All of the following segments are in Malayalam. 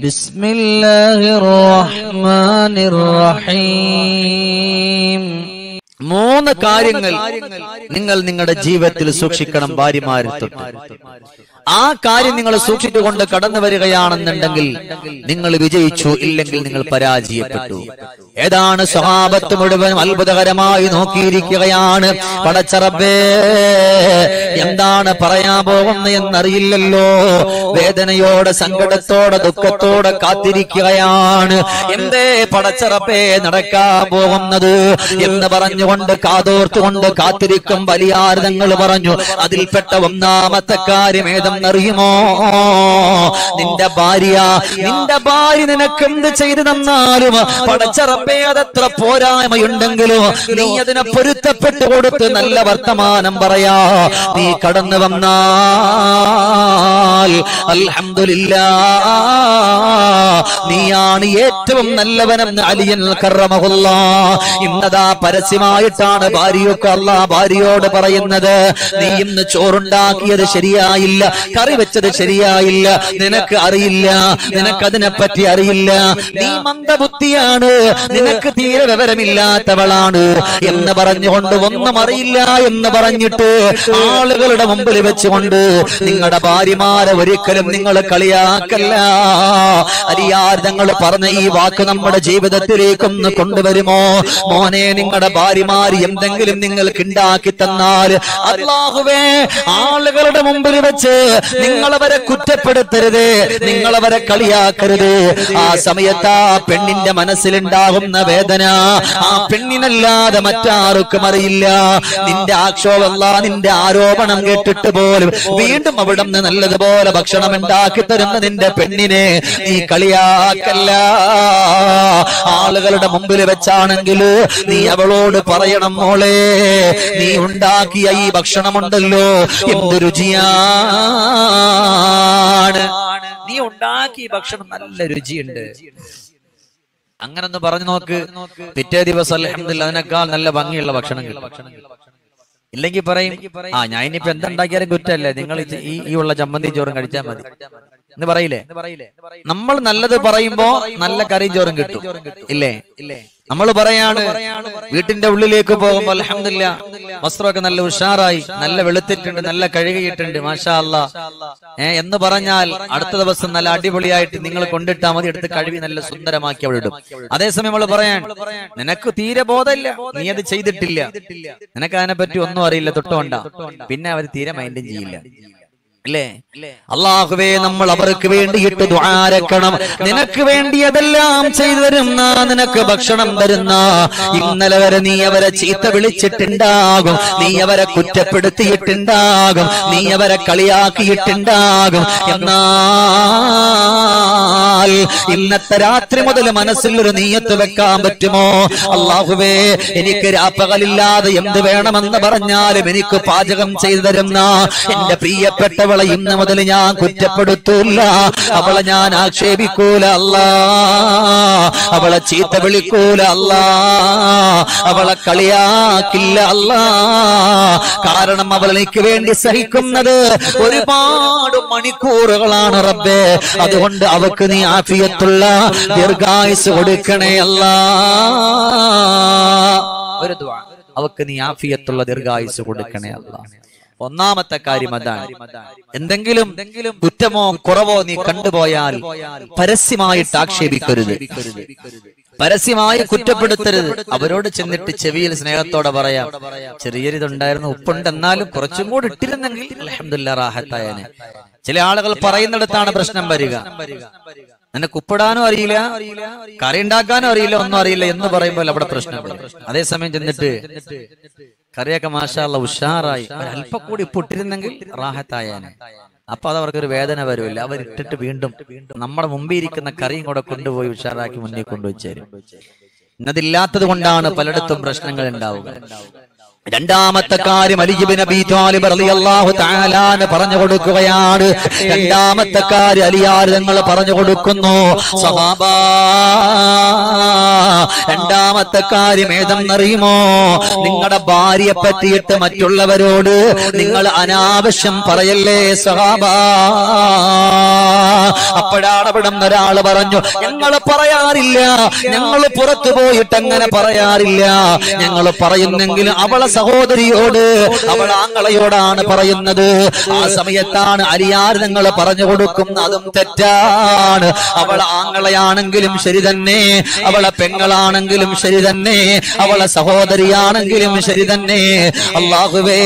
بسم الله الرحمن الرحيم മൂന്ന് കാര്യങ്ങൾ നിങ്ങൾ നിങ്ങളുടെ ജീവിതത്തിൽ സൂക്ഷിക്കണം ഭാര്യമാരിൽ തൊട്ട് ആ കാര്യം നിങ്ങൾ സൂക്ഷിച്ചുകൊണ്ട് കടന്നു വരികയാണെന്നുണ്ടെങ്കിൽ നിങ്ങൾ വിജയിച്ചു ഇല്ലെങ്കിൽ നിങ്ങൾ പരാജയപ്പെട്ടു. ഏതാണ് സ്വഭാവത്ത് മുഴുവൻ അത്ഭുതകരമായി നോക്കിയിരിക്കുകയാണ്. പടച്ചറബേ എന്താണ് പറയാൻ പോകുന്നത് എന്നറിയില്ലല്ലോ. വേദനയോടെ സങ്കടത്തോടെ ദുഃഖത്തോടെ കാത്തിരിക്കുകയാണ്. എന്തേ പടച്ചറപ്പേ നടക്കാൻ പോകുന്നത് എന്ന് പറഞ്ഞുകൊണ്ട് കാതോർത്തുകൊണ്ട് കാത്തിരിക്കും വലിയാർദങ്ങൾ പറഞ്ഞു. അതിൽപ്പെട്ട ഒന്നാമത്തെ കാര്യം ഏതെന്നറിയുമോ നിന്റെ ഭാര്യ നിന്റെ ഭാര്യ നിനക്ക് എന്ത് ചെയ്തു തന്നാലും പടച്ചറപ്പേ അതത്ര പോരായ്മയുണ്ടെങ്കിലും നീ അതിനെ പൊരുത്തപ്പെട്ടു കൊടുത്ത് നല്ല വർത്തമാനം പറയാ. നീ കടന്നു വന്നാൽ അൽഹംദുലില്ലാ നീയാണ് ഏറ്റവും നല്ലവനെന്ന് അലിയൻ കറമഹുല്ല ഇന്നതാ പരസ്യമായിട്ടാണ് ഭാര്യയൊക്കെ അല്ല ഭാര്യയോട് പറയുന്നത്. നീ ഇന്ന് ചോറുണ്ടാക്കിയത് ശരിയായില്ല കറി വെച്ചത് ശരിയായില്ല നിനക്ക് അറിയില്ല നിനക്കതിനെ പറ്റി അറിയില്ല. നീ മന്ദബുദ്ധിയാണ് നിനക്ക് തീരെ വിവരമില്ലാത്തവളാണ് എന്ന് പറഞ്ഞുകൊണ്ട് ഒന്നും അറിയില്ല എന്ന് പറഞ്ഞിട്ട് ആളുകളുടെ മുമ്പിൽ വെച്ചുകൊണ്ട് നിങ്ങളുടെ ഭാര്യമാരെ ഒരിക്കലും നിങ്ങൾ കളിയാക്കല്ല. അരിയാർ പറഞ്ഞ ഈ വാക്ക് നമ്മുടെ ജീവിതത്തിലേക്കൊന്ന് കൊണ്ടുവരുമോ? മോനെ നിങ്ങളുടെ ഭാര്യമാർ എന്തെങ്കിലും നിങ്ങൾക്ക് ഉണ്ടാക്കി തന്നാൽ അള്ളാഹുവേ ആളുകളുടെ മുമ്പിൽ വെച്ച് നിങ്ങളവരെ കുറ്റപ്പെടുത്തരുത് നിങ്ങളവരെ കളിയാക്കരുത്. ആ സമയത്ത് ആ പെണ്ണിന്റെ മനസ്സിലുണ്ടാകുന്ന വേദന ആ പെണ്ണിനല്ലാതെ മറ്റാർക്കും അറിയില്ല. നിന്റെ ആക്ഷോഭമല്ല നിന്റെ ആരോപണം കേട്ടിട്ട് പോലും വീണ്ടും അവിടെ നിന്ന് നല്ലതുപോലെ ഭക്ഷണം ഉണ്ടാക്കി തരുന്ന നിന്റെ പെണ്ണിനെ നീ കളിയാക്കല്ല. ആളുകളുടെ മുമ്പിൽ വെച്ചാണെങ്കിൽ നീ അവളോട് പറയണം മോളെ നീ ഉണ്ടാക്കിയ ഈ ഭക്ഷണമുണ്ടല്ലോ എന്ത് രുചിയാണ്? നീ ഉണ്ടാക്കിയ ഭക്ഷണം നല്ല രുചിയുണ്ട്. അങ്ങനെ ഒന്ന് പറഞ്ഞു നോക്ക്. പിറ്റേ ദിവസം അലഹമില്ല അതിനേക്കാൾ നല്ല ഭംഗിയുള്ള ഭക്ഷണം ഇല്ലെങ്കിൽ പറയും ആ ഞാൻ ഇനിയിപ്പോ എന്തുണ്ടാക്കിയാലും കുറ്റല്ലേ നിങ്ങൾ ഈ ഉള്ള ചമ്മന്തി ചോറും കഴിച്ചാൽ മതി. എന്ന് പറയില്ലേ? നമ്മൾ നല്ലത് പറയുമ്പോ നല്ല കറിയും ചോറും കിട്ടും. ഇല്ലേ? ഇല്ലേ? നമ്മൾ പറയാണ് വീട്ടിന്റെ ഉള്ളിലേക്ക് പോകുമ്പോ അലഹമില്ല വസ്ത്രമൊക്കെ നല്ല ഉഷാറായി നല്ല വെളുത്തിട്ടുണ്ട് നല്ല കഴുകിയിട്ടുണ്ട് മാഷാ അല്ല ഏ എന്ന് പറഞ്ഞാൽ അടുത്ത ദിവസം നല്ല അടിപൊളിയായിട്ട് നിങ്ങൾ കൊണ്ടിട്ടാ മതി എടുത്ത് കഴുകി നല്ല സുന്ദരമാക്കി അവിടെ ഇടും. അതേസമയം നമ്മൾ പറയാൻ നിനക്ക് തീരെ ബോധമില്ല. നീ അത് ചെയ്തിട്ടില്ല. നിനക്ക് അതിനെ പറ്റി ഒന്നും അറിയില്ല തൊട്ടുകൊണ്ട പിന്നെ അവർ തീരെ മൈൻഡും ചെയ്യില്ല. അല്ലേ? അള്ളാഹുവേ നമ്മൾ അവർക്ക് വേണ്ടിയിട്ട് ദ്വാരക്കണം നിനക്ക് വേണ്ടിയതെല്ലാം ചെയ്തു തരുന്ന നിനക്ക് ഭക്ഷണം തരുന്ന. ഇന്നലെ വരെ നീ അവരെ ചീത്ത വിളിച്ചിട്ടുണ്ടാകും. നീ അവരെ കുറ്റപ്പെടുത്തിയിട്ടുണ്ടാകും. നീ അവരെ കളിയാക്കിയിട്ടുണ്ടാകും. എന്നാൽ ഇന്നത്തെ രാത്രി മുതൽ മനസ്സിൽ ഒരു നീയത്ത് വെക്കാൻ പറ്റുമോ? അള്ളാഹുവേ എനിക്ക് രാപ്പകലില്ലാതെ എന്ത് വേണമെന്ന് പറഞ്ഞാലും എനിക്ക് പാചകം ചെയ്തു തരുന്ന എന്റെ പ്രിയപ്പെട്ടവളെ ഇന്ന് മുതൽ ഞാൻ കുറ്റപ്പെടുത്തൂല അവളെ ഞാൻ ആക്ഷേപിക്കൂല അല്ല. അവളെ ചീത്ത വിളിക്കൂല അല്ല. അവളെ കളിയാക്കില്ല അല്ല. കാരണം അവൾ എനിക്ക് വേണ്ടി സഹിക്കുന്നത് ഒരുപാട് മണിക്കൂറുകളാണ് റബ്ബേ. അതുകൊണ്ട് അവക്ക് നീ ആഫിയത്തുള്ള ദീർഘായുസ് കൊടുക്കണേ അല്ല. ഒരു. അവക്ക് നീ ആഫിയത്തുള്ള ദീർഘായുസ് കൊടുക്കണേ അല്ല. ഒന്നാമത്തെ കാര്യം അതാണ്. എന്തെങ്കിലും കുറ്റമോ കുറവോ നീ കണ്ടുപോയാൽ പരസ്യമായിട്ട് ആക്ഷേപിക്കരുത്. പരസ്യമായി കുറ്റപ്പെടുത്തരുത്. അവരോട് ചെന്നിട്ട് ചെവിയിൽ സ്നേഹത്തോടെ പറയാം. ചെറിയൊരിതുണ്ടായിരുന്നു ഉപ്പുണ്ട് എന്നാലും കുറച്ചും കൂടി ഇട്ടിരുന്നെങ്കിൽ അലഹമില്ല റാഹത്തായനെ. ചില ആളുകൾ പറയുന്നിടത്താണ് പ്രശ്നം വരിക. നിനക്ക് ഉപ്പിടാനും അറിയില്ല കറി ഉണ്ടാക്കാനും അറിയില്ല ഒന്നും അറിയില്ല എന്ന് പറയുമ്പോൾ അവിടെ പ്രശ്നം. അതേസമയം ചെന്നിട്ട് കറിയൊക്കെ മാഷാള്ള ഉഷാറായി. അല്പം കൂടി പൊട്ടിരുന്നെങ്കിൽ റാഹത്തായനെ. അപ്പൊ അത് അവർക്കൊരു വേദന വരില്ല അവർ ഇട്ടിട്ട് വീണ്ടും നമ്മുടെ മുമ്പിൽ ഇരിക്കുന്ന കറിയും കൂടെ കൊണ്ടുപോയി ഉഷാറാക്കി മുന്നിൽ കൊണ്ടുവച്ചേരും ഇന്നതില്ലാത്തത് കൊണ്ടാണ് പലയിടത്തും പ്രശ്നങ്ങൾ ഉണ്ടാവുക. രണ്ടാമത്തെ കാര്യം അലിജിബിൻ അബി താലിബ് റളിയല്ലാഹു പറഞ്ഞു കൊടുക്കുകയാണ്. രണ്ടാമത്തെ കാര്യം അലിയാർ നിങ്ങൾ പറഞ്ഞു കൊടുക്കുന്നു? രണ്ടാമത്തെ കാര്യം ഏതെന്നറിയുമോ? നിങ്ങളുടെ ഭാര്യയെ പറ്റിയിട്ട് മറ്റുള്ളവരോട് നിങ്ങൾ അനാവശ്യം പറയല്ലേ സഹാബ? അപ്പോഴാണ് ഒരാൾ പറഞ്ഞു ഞങ്ങൾ പറയാറില്ല. ഞങ്ങൾ പുറത്തു പോയിട്ട് അങ്ങനെ പറയാറില്ല. ഞങ്ങൾ പറയുന്നെങ്കിൽ അവളെ സഹോദരിയോട് അവൾ ആങ്ങളയോടാണ് പറയുന്നത്. ആ സമയത്താണ് അരിയാർ നിങ്ങൾ പറഞ്ഞു കൊടുക്കും അതും തെറ്റാണ്. അവൾ ആങ്ങളയാണെങ്കിലും ശരി തന്നെ അവളെ പെങ്ങളാണെങ്കിലും ശരി തന്നെ അവളെ സഹോദരിയാണെങ്കിലും ശരി തന്നെ. അള്ളാഹുവേ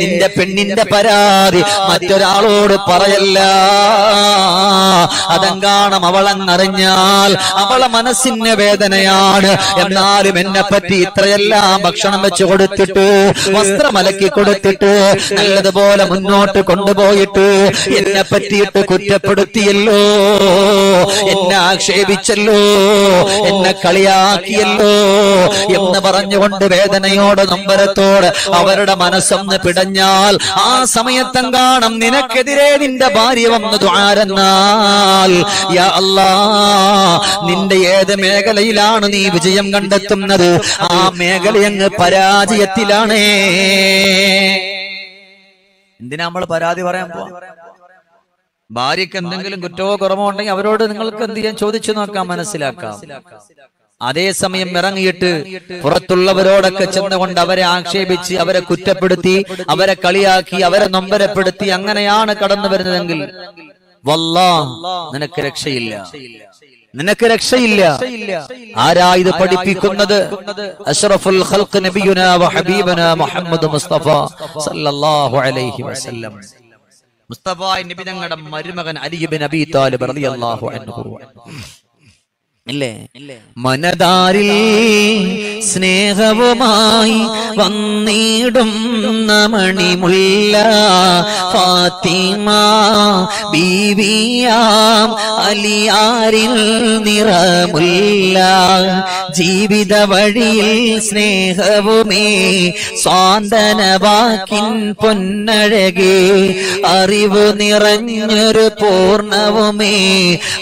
നിന്റെ പെണ്ണിന്റെ പരാതി മറ്റൊരാളോട് പറയല്ല. അതെങ്കാണം അവളെന്നറിഞ്ഞാൽ അവളെ മനസ്സിന് വേദനയാണ്. എന്നാലും എന്നെ പറ്റി ഇത്രയെല്ലാം ഭക്ഷണം വെച്ച് കൊടുത്തിട്ട് വസ്ത്രമലക്കി കൊടുത്തിട്ട് നല്ലതുപോലെ മുന്നോട്ട് കൊണ്ടുപോയിട്ട് എന്നെ പറ്റിയിട്ട് കുറ്റപ്പെടുത്തിയല്ലോ. എന്നെ ആക്ഷേപിച്ചല്ലോ. എന്നെ കളിയാക്കിയല്ലോ എന്ന് പറഞ്ഞുകൊണ്ട് വേദനയോട് നമ്പരത്തോട് അവരുടെ മനസ്സൊന്ന് പിടഞ്ഞാൽ ആ സമയത്തെങ്കാണം നിനക്കെതിരെ നിന്റെ ഭാര്യ വന്ന് ദ്വാരെന്നാൽ. അല്ലാ നിന്റെ ഏത് മേഖലയിലാണ് നീ വിജയം കണ്ടെത്തുന്നത്? ആ മേഖലയങ്ങ് പരാജയത്തിലാണേ. എന്തിനാ നമ്മൾ പരാതി പറയാൻ പോവാ? ഭാര്യക്ക് എന്തെങ്കിലും കുറ്റമോ കുറവോ ഉണ്ടെങ്കിൽ അവരോട് നിങ്ങൾക്ക് എന്ത് ചെയ്യാൻ ചോദിച്ചു നോക്കാം മനസ്സിലാക്കാം. അതേസമയം ഇറങ്ങിയിട്ട് പുറത്തുള്ളവരോടൊക്കെ ചെന്നുകൊണ്ട് അവരെ ആക്ഷേപിച്ച് അവരെ കുറ്റപ്പെടുത്തി അവരെ കളിയാക്കി അവരെ നൊമ്പരപ്പെടുത്തി അങ്ങനെയാണ് കടന്നു വരുന്നതെങ്കിൽ വല്ലാ നിനക്ക് രക്ഷയില്ല. നിനക്ക് രക്ഷയില്ല. ആരാ ഇത് പഠിപ്പിക്കുന്നത്? അഷ്റഫുൽ ഖൽഖ് നബിയുന വ ഹബീബനാ മുഹമ്മദ് മുസ്തഫ സല്ലല്ലാഹു അലൈഹി വസല്ലം. മുസ്തഫ നബി തങ്ങളുടെ മരുമകൻ അലിബിൻ അബീ താലിബ് റളിയല്ലാഹു അൻഹു. ഇല്ലേ? മനതാരിൽ സ്നേഹവുമായി വന്നിടും മണിമുല്ല ഫാത്തിമ ബീവിയാം അലിയാരിൽ നിറമുല്ല. ജീവിത വഴിയിൽ സ്നേഹവുമേ സ്വാന്തനവാക്കിൻ പൊന്നഴകേ. അറിവ് നിറഞ്ഞൊരു പൂർണവുമേ.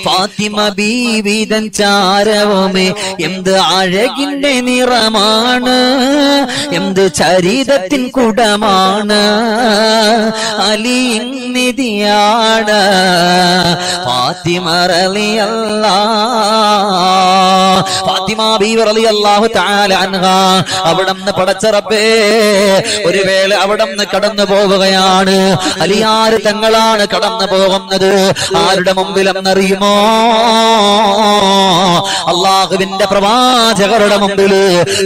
ഫാത്തിമ ബീവിതൻ ചാരവുമേ എന്ത് അഴകിന്റെ നിറമാണ് എന്ത് ചരിതത്തിൻ കുടമാണ് അലിനിധിയാണ് ഫാത്തിമ റളിയല്ല ഫാത്തിമ ബീവി റളിയല്ലാഹു തആല അൻഹ. അവിടുന്ന് പടച്ച റബ്ബേ ഒരു വേള അവിടുന്ന് കടന്നു പോവുകയാണ്. അലിയാർ തങ്ങളാണ് കടന്നു പോകുന്നത്. ആരുടെ മുമ്പിലെന്നറിയുമോ? അള്ളാഹുവിന്റെ പ്രവാചകരുടെ മുമ്പിൽ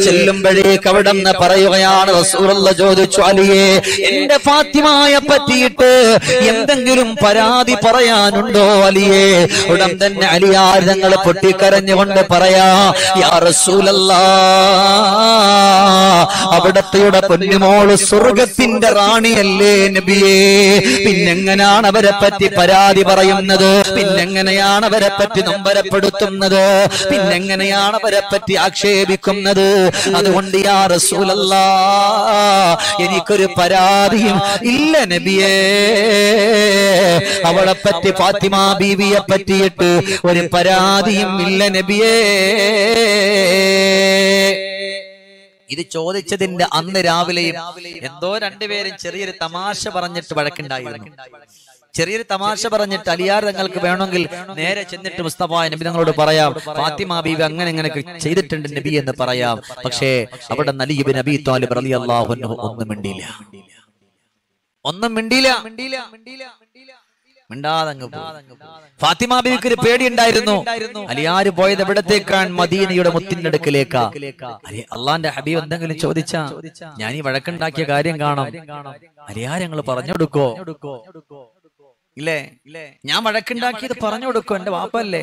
ചെല്ലുമ്പോഴേക്ക് അവിടെ നിന്ന് പറയുകയാണ് ചോദിച്ചു അലിയെ എന്റെ ഫാത്തിമായ പറ്റിയിട്ട് എന്തെങ്കിലും പരാതി പറയാനുണ്ടോ അലിയെ? ഉടൻ തന്നെ അലിയാർ ഞങ്ങൾ പൊട്ടിക്കരഞ്ഞുകൊണ്ട് പറയാ യാ അവിടത്തെയുടെ പൊന്നുമോൾ സ്വർഗത്തിന്റെ റാണിയല്ലേ നബിയേ? പിന്നെങ്ങനെയാണ് അവരെ പറ്റി പരാതി പറയുന്നത്? പിന്നെങ്ങനെയാണ് അവരെ പറ്റി നൊമ്പരപ്പെടുത്തുന്നത്? പിന്നെങ്ങനെയാണ് അവരെ പറ്റി ആക്ഷേപിക്കുന്നത്? അതുകൊണ്ട് യാ റസൂലല്ല എനിക്കൊരു പരാതിയും ഇല്ല നബിയേ. അവളെ പറ്റി ഫാത്തിമ ബീവിയെ പറ്റിയിട്ട് ഒരു പരാതിയും ഇല്ല നബിയേ. ഇത് ചോദിച്ചതിന്റെ അന്ന് രാവിലെയും എന്തോ രണ്ടുപേരും ചെറിയൊരു തമാശ പറഞ്ഞിട്ട് വഴക്കുണ്ടായിരുന്നു. ചെറിയൊരു തമാശ പറഞ്ഞിട്ട് അലിയാർ തങ്ങൾക്ക് വേണമെങ്കിൽ നേരെ ചെന്നിട്ട് മുസ്തഫ നബി തങ്ങളോട് പറയാം ഫാത്തിമ ബീവി അങ്ങനെ ഇങ്ങനെ ചെയ്തിട്ടുണ്ട് നബി എന്ന് പറയാം. പക്ഷേ അവിടെ നലിബ് നബി താലിബ് അലി അള്ളാഹു ഒന്നും മിണ്ടിയില്ല. ഒന്നും മിണ്ടിയില്ല. ഫാത്തിമ ബീവിക്ക് ഒരു പേടി ഉണ്ടായിരുന്നു അലിയാര് പോയത് എവിടത്തേക്കാണ്? മദീനയുടെ മുത്തിന്റെ അടുക്കിലേക്കാ അലി അള്ളാന്റെ ഹബീബ് എന്തെങ്കിലും ചോദിച്ച ഞാൻ ഈ വഴക്കുണ്ടാക്കിയ കാര്യം കാണാം. അലിയാർ ഞങ്ങൾ പറഞ്ഞെടുക്കോ ഇല്ലേ? ഞാൻ വഴക്കുണ്ടാക്കിയത് പറഞ്ഞു കൊടുക്കും എന്റെ വാപ്പല്ലേ?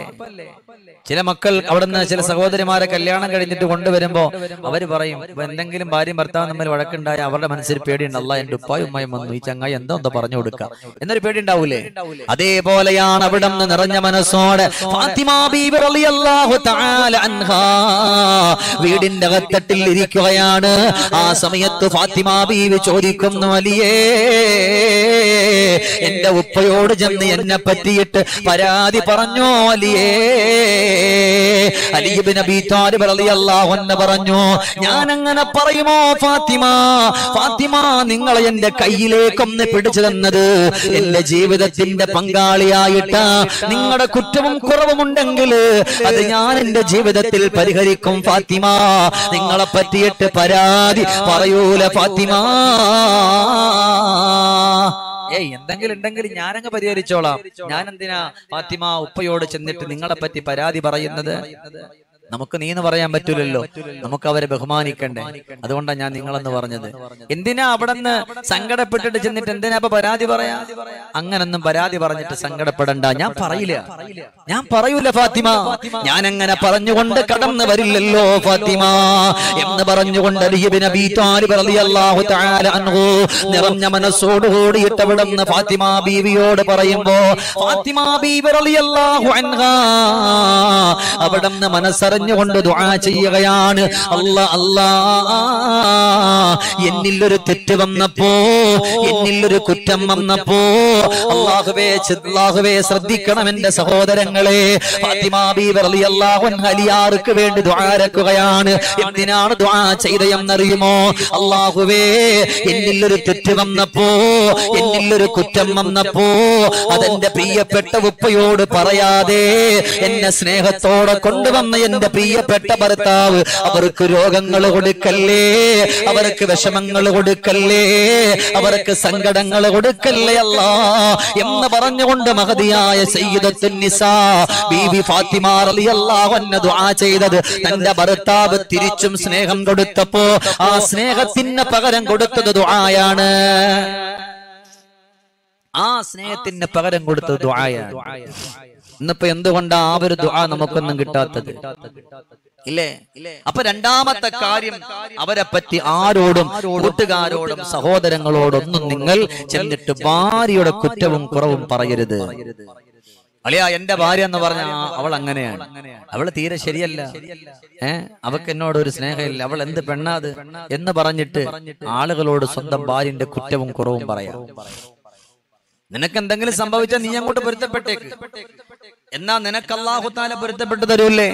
ചില മക്കൾ അവിടുന്ന് ചില സഹോദരിമാരെ കല്യാണം കഴിഞ്ഞിട്ട് കൊണ്ടുവരുമ്പോ അവർ പറയും എന്തെങ്കിലും ഭാര്യയും ഭർത്താവും തമ്മിൽ വഴക്കുണ്ടായ അവരുടെ മനസ്സിൽ പേടിയുണ്ട് അല്ല എന്റെ ഉപ്പായും ഉമ്മയും വന്നു ഈ ചങ്ങായി എന്തോ എന്തോ പറഞ്ഞു കൊടുക്കാം? എന്നൊരു പേടി ഉണ്ടാവൂലേ അതേപോലെയാണ് അവിടെ നിന്ന് നിറഞ്ഞ മനസ്സോടെ വീടിന്റെ അകത്തട്ടിൽ ഇരിക്കുകയാണ്. ആ സമയത്ത് ഫാത്തിമ ബീവി ചോദിക്കുന്നു അലിയേ എന്റെ ഉപ്പയോട് ചെന്ന് എന്നെ പറ്റിയിട്ട് പരാതി പറഞ്ഞോ അലിയേ? അലിബിൻ അബി താലിബ് റളിയല്ലാഹു അൻഹു പറഞ്ഞു ഞാൻ അങ്ങനെ പറയുമോ ഫാത്തിമ? ഫാത്തിമ നിങ്ങൾ എന്റെ കയ്യിലേക്കൊന്ന് പിടിച്ചു തന്നത്. എന്റെ ജീവിതത്തിന്റെ പങ്കാളിയായിട്ട. നിങ്ങളുടെ കുറ്റവും കുറവും ഉണ്ടെങ്കിൽ അത് ഞാൻ എന്റെ ജീവിതത്തിൽ പരിഹരിക്കും ഫാത്തിമ. നിങ്ങളെ പറ്റിയിട്ട് പരാതി പറയൂല ഫാത്തിമ. ഏയ് എന്തെങ്കിലും ഉണ്ടെങ്കിൽ ഞാനങ്ങ് പരിഹരിച്ചോളാം. ഞാൻ എന്തിനാ ഫാത്തിമ ഉപ്പയോട് ചെന്നിട്ട് നിങ്ങളെ പറ്റി പരാതി പറയുന്നത്? നമുക്ക് നീ എന്ന് പറയാൻ പറ്റൂലല്ലോ. നമുക്ക് അവരെ ബഹുമാനിക്കണ്ടേ. അതുകൊണ്ടാണ് ഞാൻ നിങ്ങളെന്ന് പറഞ്ഞത്. എന്തിനാ അവിടെ നിന്ന് സങ്കടപ്പെട്ടിട്ട് ചെന്നിട്ട് എന്തിനാ അപ്പൊ പരാതി പറയാ? അങ്ങനൊന്നും പരാതി പറഞ്ഞിട്ട് സങ്കടപ്പെടണ്ട. ഞാൻ പറയില്ല. ഞാൻ പറയൂല ഫാത്തിമ. ഞാൻ അങ്ങനെ പറഞ്ഞുകൊണ്ട് കടന്നു വരില്ലല്ലോ ഫാത്തിമ. എന്ന് പറഞ്ഞുകൊണ്ട് നിറഞ്ഞ അബീ കൂടിയിട്ട് അവിടെ നിന്ന് ഫാത്തിമ ബീവിയോട് പറയുമ്പോ ഫാത്തിമ ബീവി അവിടെ നിന്ന് മനസ്സറിഞ്ഞുകൊണ്ട് ദുആ ചെയ്യുകയാണ്. അല്ല അല്ലാ എന്നിൽ ഒരു തെറ്റ് വന്നപ്പോ എന്നിൽ ഒരു കുറ്റം വന്നപ്പോ അള്ളാഹുവേ അള്ളാഹുവേ ശ്രദ്ധിക്കണം എന്റെ സഹോദരങ്ങളെ. അലിയാർക്ക് വേണ്ടി ദുആരക്കുകയാണ് എന്തിനാണ് ദുആ ചെയ്തയെന്നറിയുമോ അള്ളാഹുവേ എന്നിൽ ഒരു തെറ്റ് വന്നപ്പോ എന്നിൽ ഒരു കുറ്റം. വന്നപ്പോ അതെന്റെ പ്രിയപ്പെട്ട ഉപ്പയോട് പറയാതെ എന്നെ സ്നേഹത്തോടെ കൊണ്ടുവന്ന എന്റെ പ്രിയപ്പെട്ട ഭർത്താവ് അവർക്ക് രോഗങ്ങൾ കൊടുക്കല്ലേ? അവർക്ക് വിഷമങ്ങൾ കൊടുക്കല്ലേ? അവർക്ക് സങ്കടങ്ങൾ കൊടുക്കല്ലേ അല്ല? എന്ന് പറഞ്ഞുകൊണ്ട് മഹതിയായ സയ്യിദത്തുന്നിസാ ബീബി ഫാത്തിമ റളിയല്ലാഹു അൻഹ ദുആ ചെയ്തത്. തന്റെ ഭർത്താവ് തിരിച്ചും സ്നേഹം കൊടുത്തപ്പോ ആ സ്നേഹത്തിന് പകരം കൊടുത്തത് ദുആയാണ്. ആ സ്നേഹത്തിന് പകരം കൊടുത്ത ദുആയാണ്. ഇന്നിപ്പോ എന്തുകൊണ്ടാ ആ ഒരു ദുആ നമുക്കൊന്നും കിട്ടാത്തത്? ഇല്ലേ? അപ്പൊ രണ്ടാമത്തെ കാര്യം അവരെ പറ്റി ആരോടും കൂട്ടുകാരോടും സഹോദരങ്ങളോടൊന്നും നിങ്ങൾ ചെന്നിട്ട് ഭാര്യയുടെ കുറ്റവും കുറവും പറയരുത്. അളിയാ എന്റെ ഭാര്യ എന്ന് പറഞ്ഞ അവൾ അങ്ങനെയാണ്. അവൾ തീരെ ശരിയല്ല. ഏ? അവക്ക് എന്നോട് ഒരു സ്നേഹമില്ല. അവൾ എന്ത് പെണ്ണാത് എന്ന് പറഞ്ഞിട്ട് ആളുകളോട് സ്വന്തം ഭാര്യന്റെ കുറ്റവും കുറവും പറയാം. നിനക്ക് എന്തെങ്കിലും സംഭവിച്ചാൽ നീ അങ്ങോട്ട് പൊരുത്തപ്പെട്ടേക്ക്. എന്നാ നിനക്ക് അള്ളാഹു താല പൊരുത്തപ്പെട്ടു തരൂല്ലേ?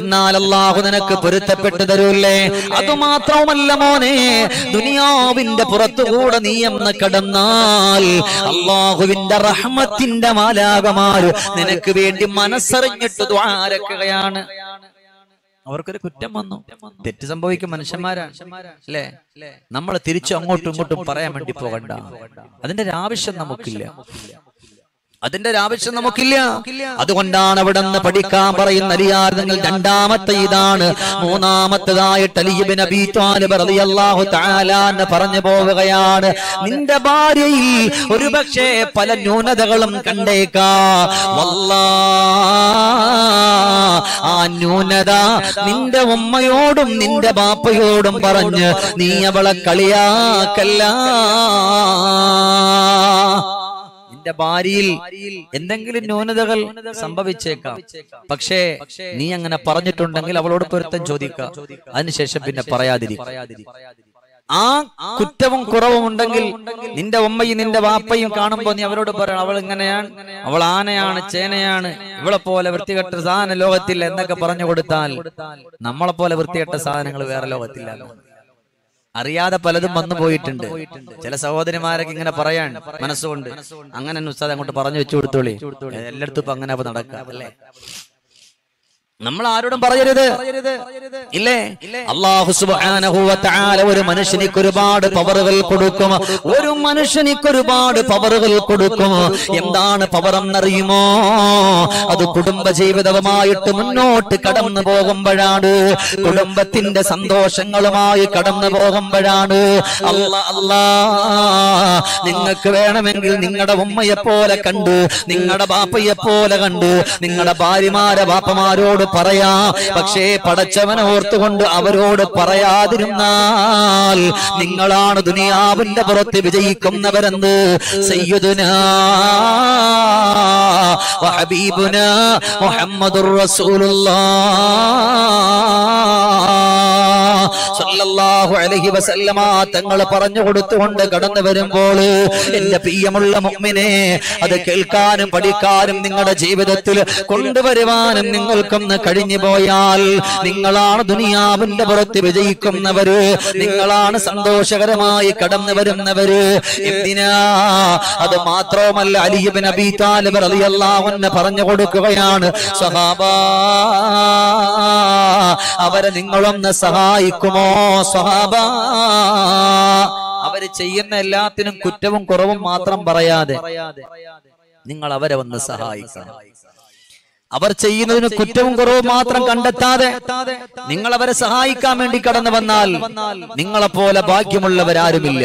എന്നാൽ അള്ളാഹു നിനക്ക് പൊരുത്തപ്പെട്ടു തരൂല്ലേ? അത് മാത്രവുമല്ല മോനെ ദുനിയാവിന്റെ പുറത്തുകൂടെ നീ എന്ന് കടന്നാൽ അള്ളാഹുവിന്റെ റഹ്മത്തിന്റെ മാലാകമാര് നിനക്ക് വേണ്ടി മനസ്സറിഞ്ഞിട്ട് ദ്വാരക്കുകയാണ്. അവർക്കൊരു കുറ്റം വന്നു. തെറ്റ് സംഭവിക്കും മനുഷ്യന്മാരാണ്. അല്ലേ? നമ്മൾ തിരിച്ചു അങ്ങോട്ടും ഇങ്ങോട്ടും പറയാൻ വേണ്ടി പോകണ്ട. അതിന്റെ ഒരു ആവശ്യം നമുക്കില്ല. അതിന്റെ ഒരു ആവശ്യം നമുക്കില്ല. അതുകൊണ്ടാണ് അവിടെ നിന്ന് പഠിക്കാൻ പറയുന്ന അലിയാർ നിങ്ങൾ രണ്ടാമത്തെ ഇതാണ്. മൂന്നാമത്തേതായിട്ട് അലിബിൻ അബീ റളിയല്ലാഹു പറഞ്ഞു പോവുകയാണ്. നിന്റെ ഭാര്യയിൽ ഒരു പക്ഷേ പല ന്യൂനതകളും കണ്ടേക്കാ. വല്ലാ ആ ന്യൂനത നിന്റെ ഉമ്മയോടും നിന്റെ ബാപ്പയോടും പറഞ്ഞ് നീ അവളെ കളിയാക്കല്ല. നിന്റെ ഭാര്യയിൽ എന്തെങ്കിലും ന്യൂനതകൾ സംഭവിച്ചേക്കാം. പക്ഷേ നീ അങ്ങനെ പറഞ്ഞിട്ടുണ്ടെങ്കിൽ അവളോട് പൊരുത്തം ചോദിക്കാം. അതിനുശേഷം പിന്നെ പറയാതിരിക്കും ആ കുറ്റവും കുറവും ഉണ്ടെങ്കിൽ നിന്റെ ഉമ്മയും നിന്റെ വാപ്പയും കാണുമ്പോ നീ അവരോട് പറയണം അവൾ ഇങ്ങനെയാണ് അവൾ ആനയാണ് ചേനയാണ്? ഇവളെ പോലെ വൃത്തികെട്ട സാധനം ലോകത്തില്ല എന്നൊക്കെ പറഞ്ഞു കൊടുത്താൽ നമ്മളെ പോലെ വൃത്തികെട്ട സാധനങ്ങൾ വേറെ ലോകത്തില്ല. അറിയാതെ പലതും വന്നു പോയിട്ടുണ്ട്. ചില സഹോദരിമാരൊക്കെ ഇങ്ങനെ പറയാൻ മനസ്സുകൊണ്ട്. അങ്ങനെ ഉസ്താദ് അങ്ങോട്ട് പറഞ്ഞു വെച്ചു കൊടുത്തോളി. എല്ലായിടത്തും അങ്ങനെ അപ്പൊ നടക്കാം അല്ലേ? നമ്മൾ ആരോടും പറയരുത്. ഇല്ലേ? അള്ളാഹു ഒരു മനുഷ്യനിക്ക് ഒരുപാട് പവറുകൾ കൊടുക്കും. ഒരു മനുഷ്യനിക്ക് ഒരുപാട് പവറുകൾ കൊടുക്കും. എന്താണ് പവർ എന്നറിയുമോ അത് കുടുംബ ജീവിതവുമായിട്ട് മുന്നോട്ട് കടന്നു പോകുമ്പോഴാണ്. കുടുംബത്തിന്റെ സന്തോഷങ്ങളുമായി കടന്നു പോകുമ്പോഴാണ്. അല്ല അല്ലാ നിങ്ങൾക്ക് വേണമെങ്കിൽ നിങ്ങളുടെ ഉമ്മയെ പോലെ കണ്ട് നിങ്ങളുടെ ബാപ്പയെ പോലെ കണ്ട് നിങ്ങളുടെ ഭാര്യമാരെ ബാപ്പമാരോട് പറയാം. പക്ഷേ പടച്ചവനെ ഓർത്തുകൊണ്ട് അവരോട് പറയാതിരുന്നാൽ നിങ്ങളാണ് ദുനിയാവിന്റെ പുറത്ത് വിജയിക്കുന്നവരെന്ന്. സയ്യുദുനീബുന മുഹമ്മദ് റസൂലുള്ളാഹ് സല്ലല്ലാഹു അലൈഹി വസല്ലമ തങ്ങൾ പറഞ്ഞു കൊടുത്തുകൊണ്ട് കടന്നു വരുമ്പോൾ എന്റെ പ്രിയമുള്ള മുഅ്മിനെ അത് കേൾക്കാനും പഠിക്കാനും നിങ്ങളുടെ ജീവിതത്തിൽ കൊണ്ടുവരുവാനും നിങ്ങൾക്കൊന്ന് കഴിഞ്ഞു പോയാൽ നിങ്ങളാണ് ദുനിയാവിന്റെ പുറത്ത് വിജയിക്കുന്നവര് നിങ്ങളാണ് സന്തോഷകരമായി കടന്നു വരുന്നവര് എന്തിനാ? അത് മാത്രവുമല്ല അലിബിൻ അബി താലിബ് അൻഹു പറഞ്ഞു കൊടുക്കുകയാണ് സഹാബ അവരെ നിങ്ങളൊന്ന് സഹായിക്കുമോ സഹാബ അവർ ചെയ്യുന്ന എല്ലാത്തിനും കുറ്റവും കുറവും മാത്രം പറയാതെ നിങ്ങൾ അവരെ വന്ന് സഹായിക്കണം. അവർ ചെയ്യുന്നതിന് കുറ്റവും കുറവും മാത്രം കണ്ടെത്താതെ നിങ്ങൾ അവരെ സഹായിക്കാൻ വേണ്ടി കടന്നു വന്നാൽ നിങ്ങളെപ്പോലെ ഭാഗ്യമുള്ളവരാരുമില്ല.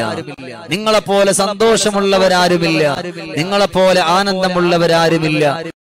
നിങ്ങളെപ്പോലെ സന്തോഷമുള്ളവരാരുമില്ല. നിങ്ങളെപ്പോലെ ആനന്ദമുള്ളവരാരുമില്ല.